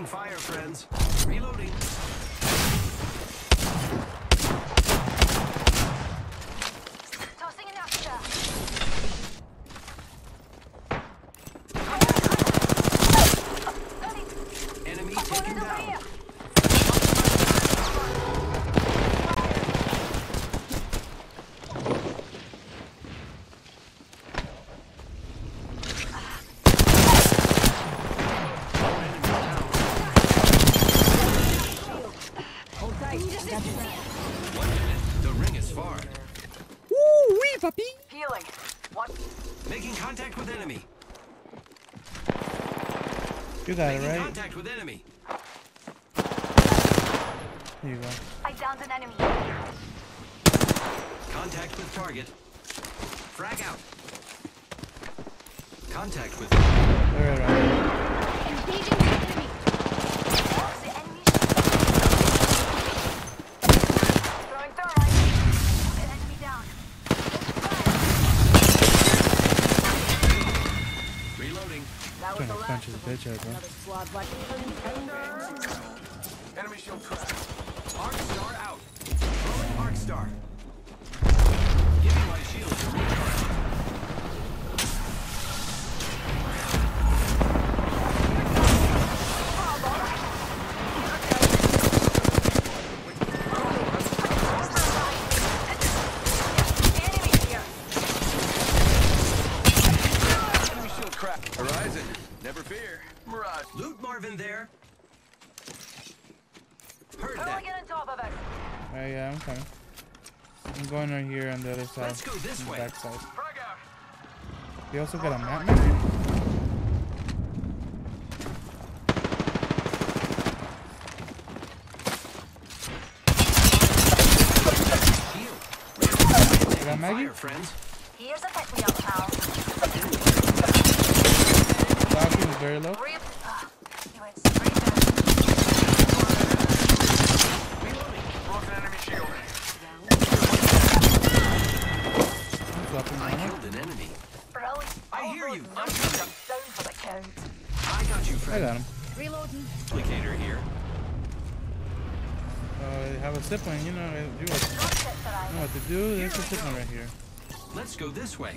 Taking fire, friends. Reloading. Tossing an extra. Enemy taken down. One minute. The ring is far. Woo wee, papi. Healing. What? Making contact with enemy. You got it right. contact with enemy. Here you go. I downed an enemy. Contact with target. Frag out. Contact with All right, all right. Engaging the enemy. The enemy. Throwing thermite. An enemy down. reloading. That was Trying the to last punch his of them. bitch out, bro. Another squad like Enemy shield cracked. Arc star out. Throwing arc star. Give me my shield to recharge. Enemy shield cracked. Horizon. Never fear. Mirage. Loot Marvin there. Heard How do that. I get on top of it? Oh uh, yeah, I'm coming. I'm going right here on the other side. Let's go this on the way. back side. Frag out. You also got a map maybe? Heal. Maggie? Fire, friends. Here's a pick me up, pal. Falcon is very low. Real. Ah, you went straight down. Broken enemy shield. I'm flopping I killed an enemy. Brilliant. I hear you. I'm I'm coming. down for the count. I got you, I got him. Reloading. Duplicator here. Uh, have a sip sibling, you know, do what, Not set that I you know what to do. There's a Here we right here. Let's go this way.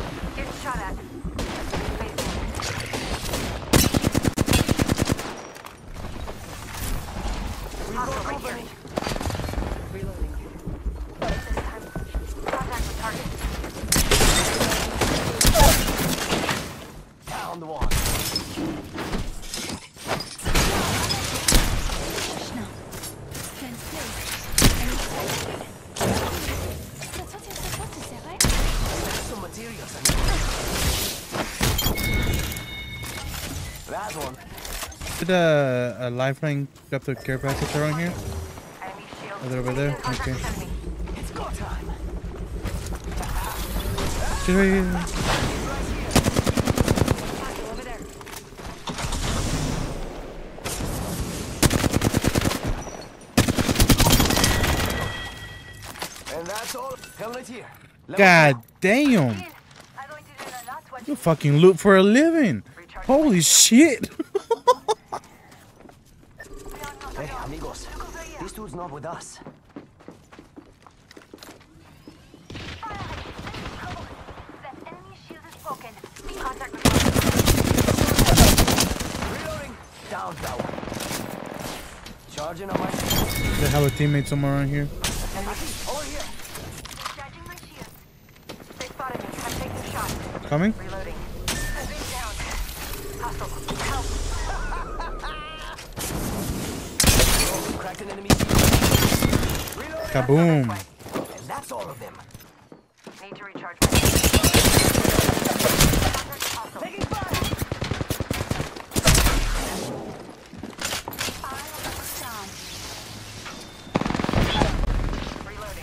Shot at. That's one. Did uh, a, a lifeline pick up the care package around here? Enemy shield. Are they over there? Contact Okay. with enemy. It's go time. Shit right here. Over there. And that's all. Helmet here. God damn. I'm going to do the last one. You fucking loot for a living. Holy shit. Hey, amigos. This dude's not with us. The enemy shield is broken. Contact with Reloading. Down, down. Charging on my. They have a teammate somewhere around here. Enemy. Kaboom. And that's all of them. Need to recharge.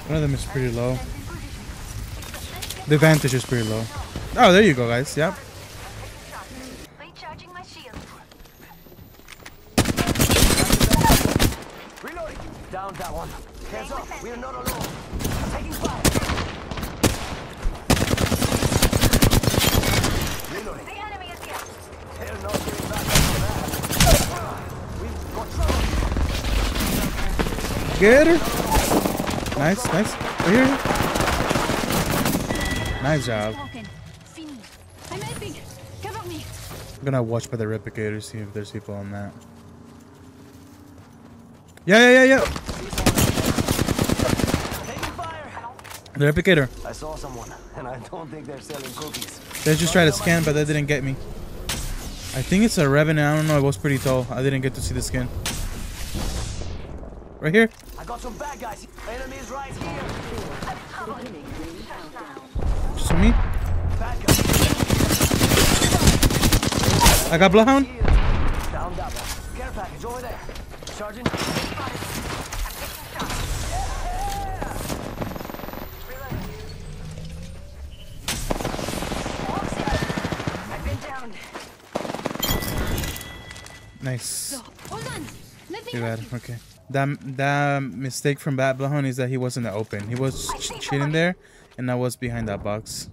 One of them is pretty low. The vantage is pretty low. Oh, there you go, guys. Yep. Down that one. Hands up. We are not alone. I'm Taking fire. Reloading. The enemy is here. They're not getting back up on that. We've got trouble. Get her. Nice, nice. Right here. Nice job. I'm helping. Cover me. I'm gonna watch by the replicator, see if there's people on that. Yeah, yeah, yeah, yeah. The replicator. I saw someone, and I don't think they're selling cookies. They just tried to scan, but they didn't get me. I think it's a revenant. I don't know. It was pretty tall. I didn't get to see the skin. Right here. I got some bad guys. Enemies right here. Just me. I got Bloodhound. Here. Down that one. Care package over there. Sergeant. I've been downed. Nice. Hold on. Let me Too bad. you. Okay. That that mistake from Bat Bloodhound is that he was in the open. He was ch- chilling there, and I was behind that box.